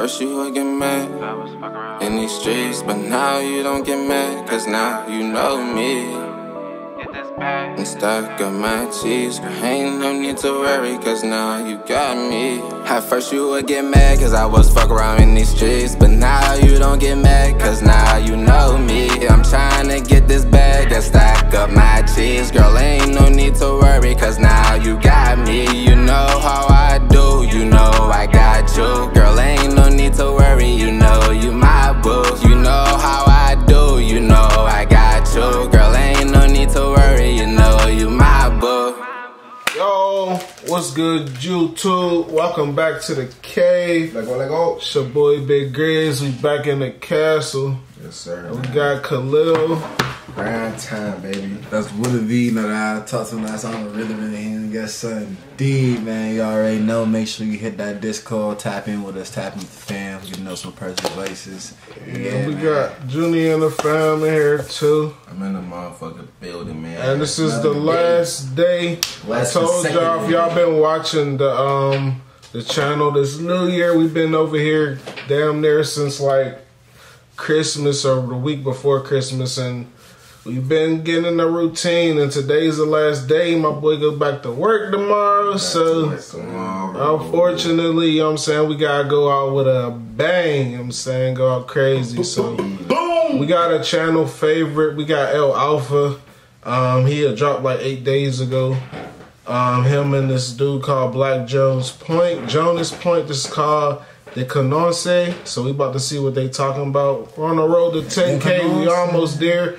first you would get mad in these streets, but now you don't get mad, cause now you know me. And stack up my cheese, girl. ain't no need to worry, cause now you got me. At first you would get mad, cause I was fuck around in these streets, but now you don't get mad, cause now you know me. I'm trying to get this bag and stack up my cheese, girl, ain't no need to worry, cause now you got me. You know how I What's good, YouTube? Welcome back to the cave. Let go, let go. It's your boy Big Grizz. We back in the castle. Yes, sir. We got Khalil. Grind time, baby. That's Woody V. That I talked to him last time. I really, really him. Got something deep, man. You already know. Make sure you hit that Discord. Tap in with us. Tap in with the fam. You know some personal voices. Yeah, we got Junior and the fam in here too. I'm in the motherfucking building, man. And this is the last day. Last I told y'all if y'all been watching the um the channel this new year, we've been over here damn near since like Christmas or the week before Christmas and we've been getting in the routine and today's the last day. My boy go back to work tomorrow. So Tomorrow. unfortunately, you know what I'm saying, we gotta go out with a bang, you know what I'm saying, go out crazy. So boom. we got a channel favorite. We got El Alfa. Um, he had dropped like eight days ago. Um, him and this dude called Black Jones Point. Jonas Point. This is called the Canonce. So we about to see what they talking about. We're on the road to 10K. We almost there.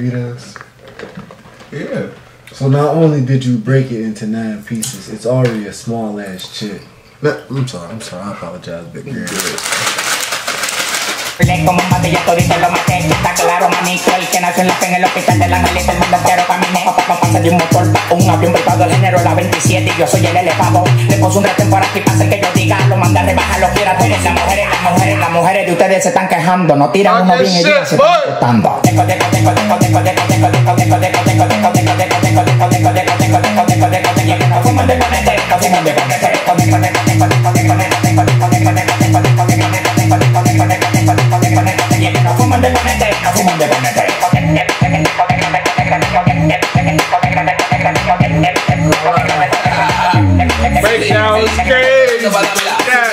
They were freed us. Yeah. So not only did you break it into nine pieces, it's already a small ass chip. No, I'm sorry. I'm sorry. I apologize, Big Girl. como mate, ya lo maté Está claro, manito, el que nació en la fe en el hospital de la angelita El mundo entero caminé, papá pasa de un motor un avión privado el género la 27 y yo soy el elevado Le puso un retén por aquí, pasa el que yo diga Lo manda a rebajar, lo quiera todos Las mujeres, las mujeres, las mujeres de ustedes se están quejando No tiran uno bien y se están gustando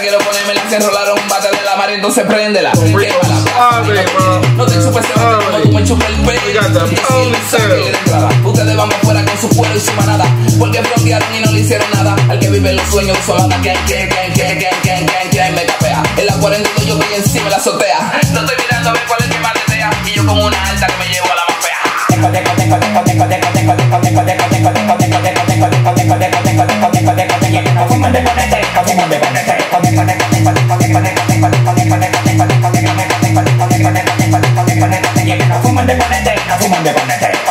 quiero ponerme la enrolar un bate de la mar, entonces préndela. No te chupes ese bate como tú me chupas el pelo. Ustedes van fuera con su pueblo y su manada. Porque frontearon y no le hicieron nada. Al que vive los sueños amada. Que, que, que, que, que, que, que, que, me capea. En la 42 yo voy encima la azotea. No estoy mirando a ver cuál es que más letea. Y yo como una alta que me llevo a la más fea. Fumande con eterna, fumande con eterna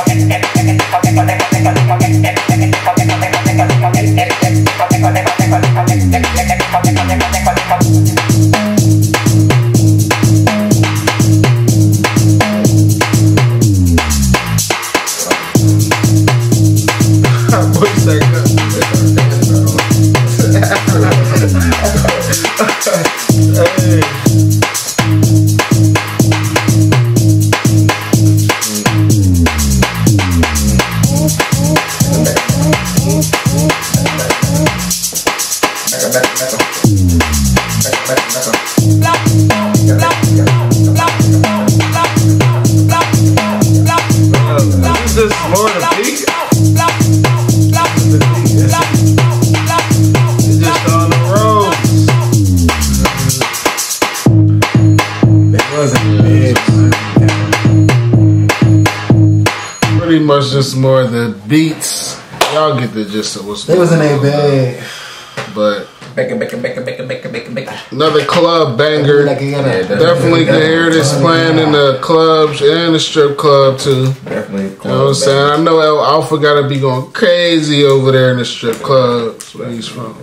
more the beats. Y'all get the gist of what's They was in going their on, bag. But Becca, Becca, Becca, Becca, Becca, Becca, Becca. another club banger. Like you gotta- Definitely can hear this playing in the clubs and the strip club too. Definitely. You know what I'm saying? I know El Alfa gotta be going crazy over there in the strip clubs where he's from.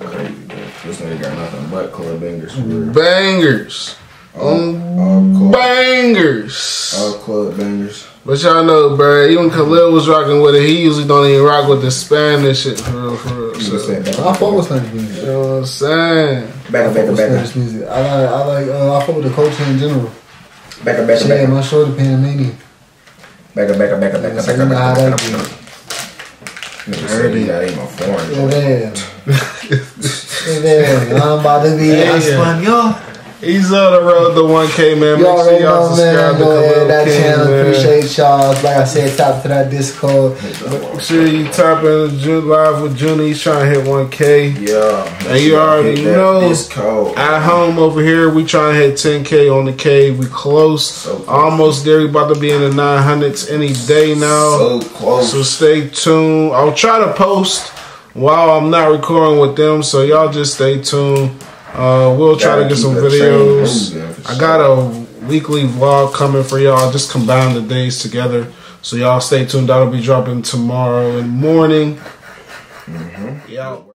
Crazy, bro. This nigga got nothing but club bangers. Bangers. All, all, club, bangers. all club bangers. But y'all know, bro, even Khalil was rocking with it. He usually don't even rock with the Spanish shit for real, for real. So, just said you Becca, I fuck with Spanish music. You know what I'm saying? Becca, I fuck Becca, with Becca, Spanish music. I like, I like, uh, I fuck with the culture in general. Becca, Becca, Shit, Becca, my shoulder Panamanian. Becca, Becca, Becca, Becca, So Becca, you know how that Becca. be. Nigga said he got even foreign. Yeah, damn. yeah, damn. I'm about to be Yeah. Espanol. He's on the road to 1K, man. You Make sure y'all know, subscribe man. to Go Khalil ahead, that King, channel. man. Appreciate y'all. Like I said, tap to that Discord. Make sure you tap in June live with Junie. He's trying to hit 1K. Yeah. And you already know. It's cold. At home over here, we trying to hit 10K on the K. We close. So close. Almost there. We about to be in the 900s any day now. So close. So stay tuned. I'll try to post while I'm not recording with them. So y'all just stay tuned. Uh, we'll try Gotta to get some videos. I got a weekly vlog coming for y'all. Just combine the days together. So y'all stay tuned. That'll be dropping tomorrow in the morning. Mm-hmm. Yeah.